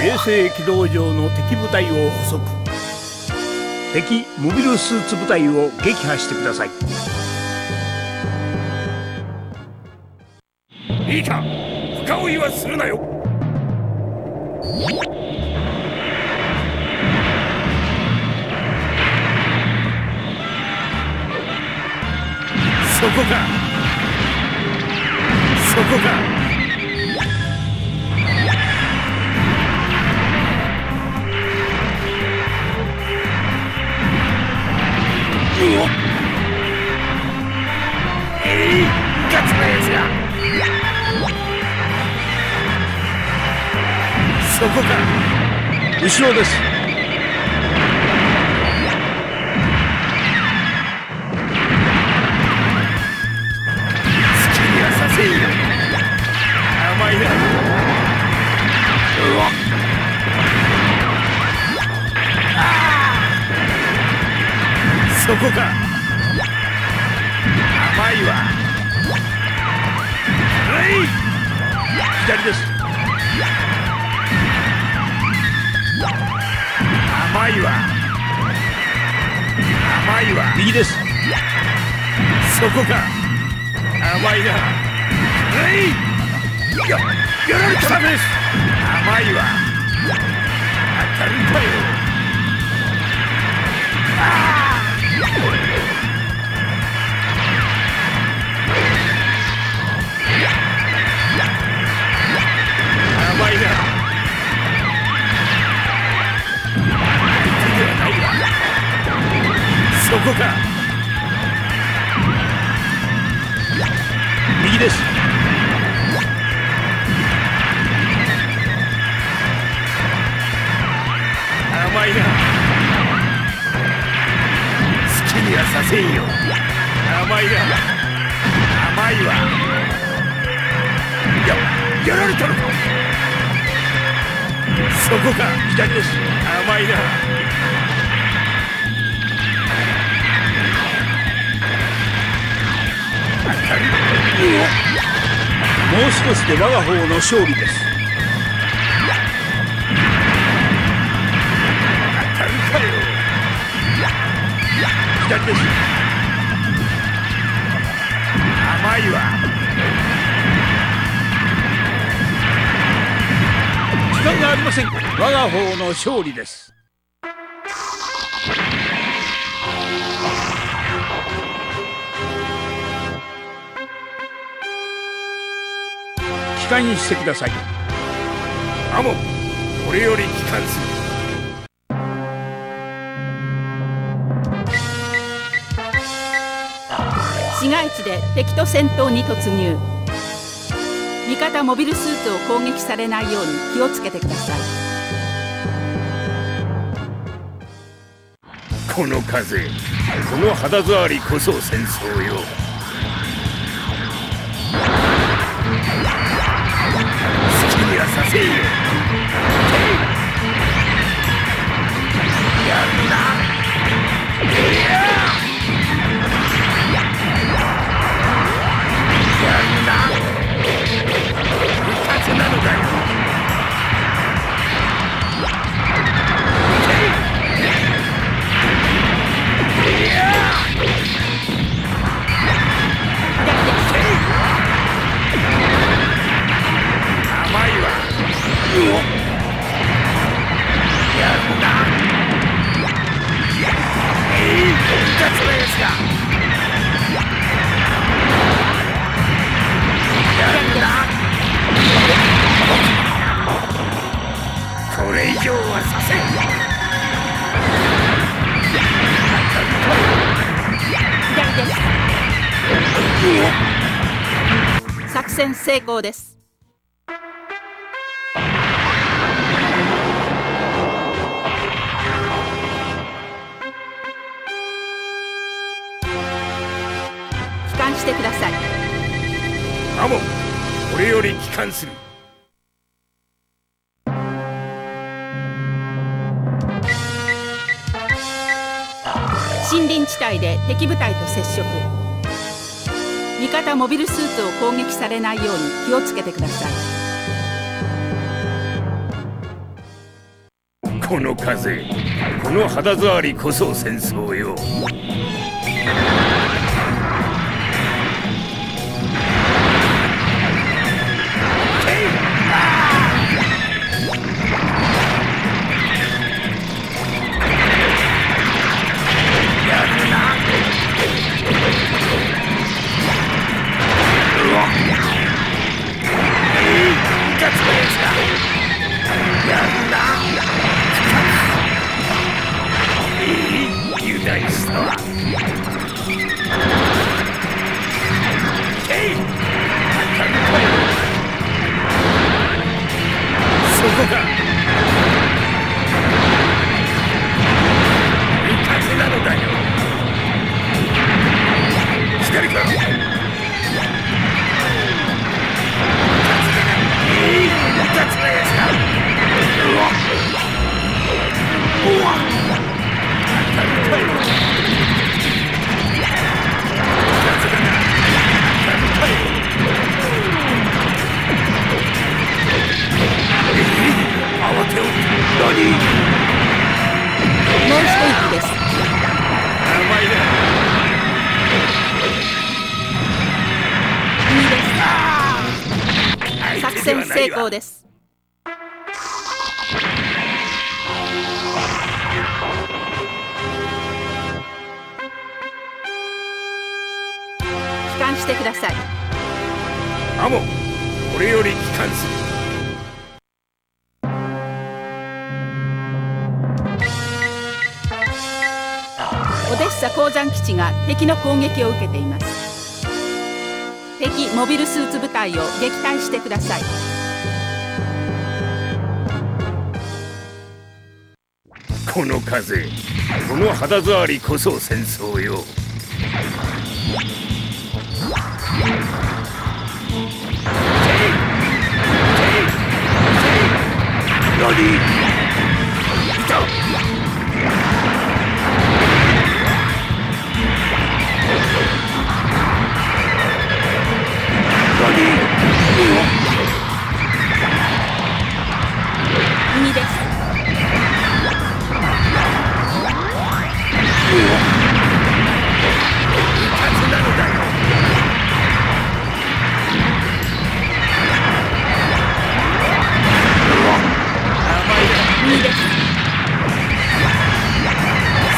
衛星軌道上の敵部隊を捕捉敵モビルスーツ部隊を撃破してください。いいか深追いはするなよ。そこか。そこか。そこか。後ろです甘いわ右です。そこか甘いな。はい。ややられた。です。甘いわ。当たるかよ。ああさせんよ甘いな甘いわややられたのか。そこか左です。甘いな当たりもう少しで我が方の勝利です。左です。甘いわ。時間がありません。我が方の勝利です。帰還してください。アモこれより帰還する。市街地で敵と戦闘に突入。味方モビルスーツを攻撃されないように気をつけてください。この風この肌触りこそ戦争よ。好きにはさせよ。これ以上はさせ作戦成功です。してください。アモンこれより帰還する。地帯で敵部隊と接触。味方モビルスーツを攻撃されないように気をつけてください。この風この肌触りこそ戦争よ。成功です。帰還してください。アモこれより帰還する。オデッサ鉱山基地が敵の攻撃を受けています。敵モビルスーツ部隊を撃退してくださいこの風。この肌触りこそ戦争よ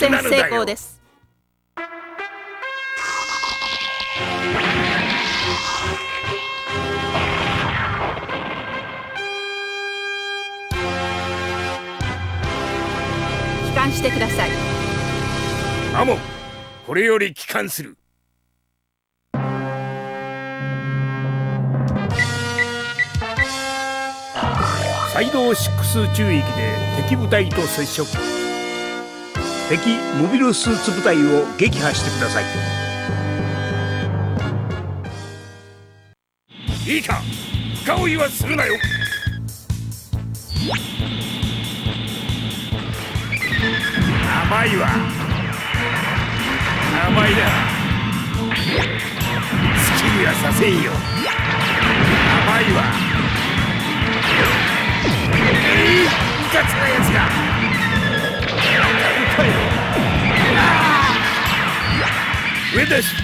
戦成功です。帰還してください。アモこれより帰還する。サイド6中域で敵部隊と接触。敵モビルスーツ部隊を撃破してください。いいか深追いはするなよ。甘いわ。甘いな。好きにはさせんよ。甘いわ。えいガツなやつが。です。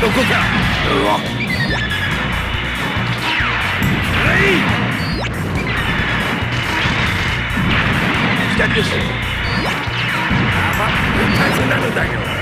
そこか。うわ左です。風なのだよ。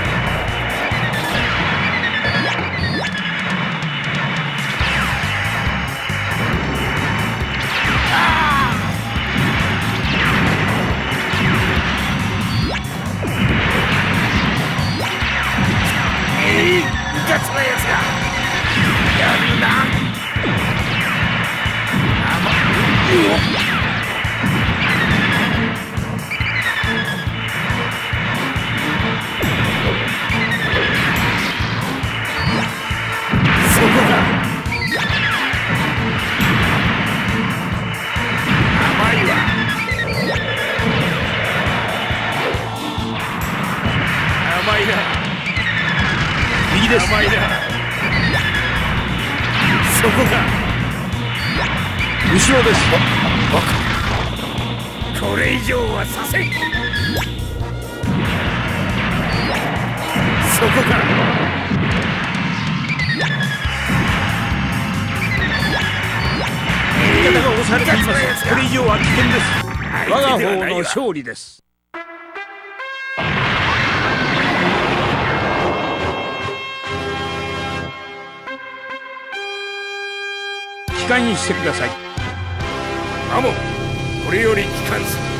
です。そこか後ろです。これ以上はさせん。そこか味方が押されています。これ以上は危険です。我が方の勝利です帰還してください。アモこれより帰還する